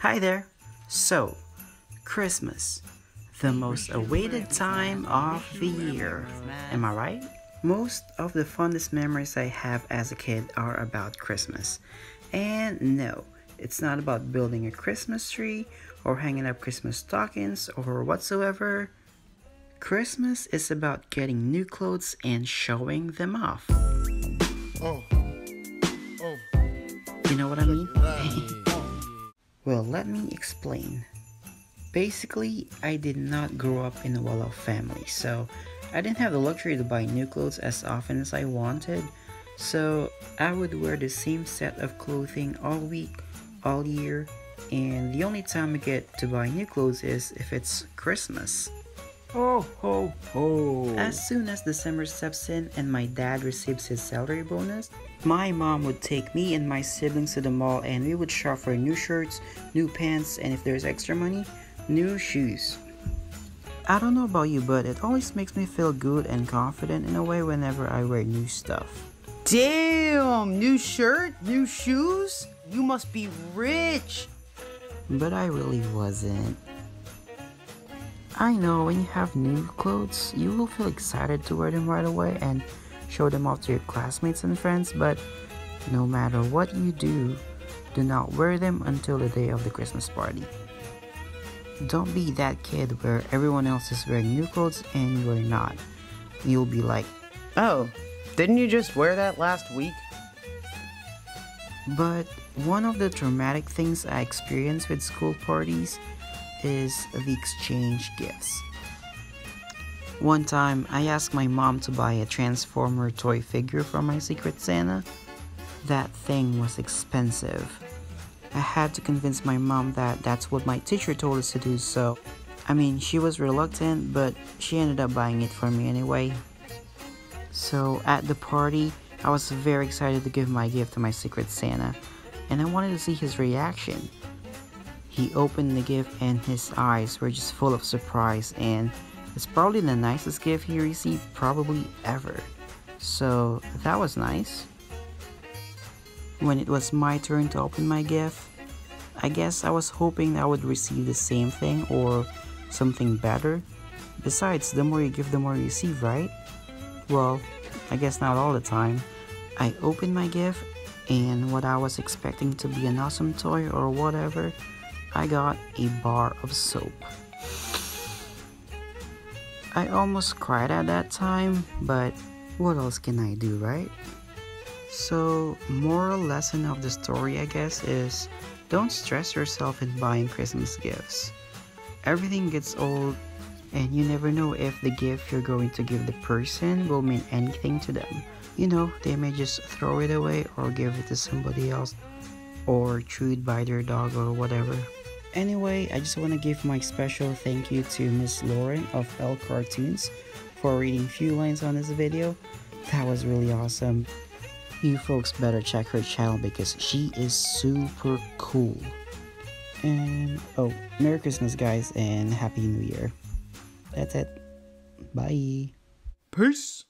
Hi there. So, Christmas, the most awaited time of the year. Am I right? Most of the fondest memories I have as a kid are about Christmas. And no, it's not about building a Christmas tree or hanging up Christmas stockings or whatsoever. Christmas is about getting new clothes and showing them off. Oh. Oh. You know what I mean? Well, let me explain. Basically, I did not grow up in a well off family, so I didn't have the luxury to buy new clothes as often as I wanted. So I would wear the same set of clothing all week, all year, and the only time I get to buy new clothes is if it's Christmas. Ho ho ho. As soon as December steps in and my dad receives his salary bonus, my mom would take me and my siblings to the mall and we would shop for new shirts, new pants, and if there's extra money, new shoes. I don't know about you, but it always makes me feel good and confident in a way whenever I wear new stuff. Damn, new shirt, new shoes? You must be rich. But I really wasn't. I know when you have new clothes, you will feel excited to wear them right away and show them off to your classmates and friends, but no matter what you do, do not wear them until the day of the Christmas party. Don't be that kid where everyone else is wearing new clothes and you're not. You'll be like, Oh, didn't you just wear that last week? But one of the traumatic things I experienced with school parties is the exchange gifts. One time, I asked my mom to buy a Transformer toy figure for my Secret Santa. That thing was expensive. I had to convince my mom that that's what my teacher told us to do, so I mean, she was reluctant, but she ended up buying it for me anyway. So at the party, I was very excited to give my gift to my Secret Santa, and I wanted to see his reaction. He opened the gift and his eyes were just full of surprise and it's probably the nicest gift he received probably ever. So that was nice. When it was my turn to open my gift, I guess I was hoping I would receive the same thing or something better. Besides, the more you give, the more you receive, right? Well, I guess not all the time. I opened my gift and what I was expecting to be an awesome toy or whatever I got a bar of soap. I almost cried at that time, but what else can I do, right? So, moral lesson of the story, I guess, is don't stress yourself in buying Christmas gifts. Everything gets old, and you never know if the gift you're going to give the person will mean anything to them. You know, they may just throw it away or give it to somebody else or chew it by their dog or whatever. Anyway, I just want to give my special thank you to Miss Lauren of eLL cartoons for reading a few lines on this video. That was really awesome. You folks better check her channel because she is super cool. And oh, Merry Christmas guys and Happy New Year. That's it. Bye. Peace.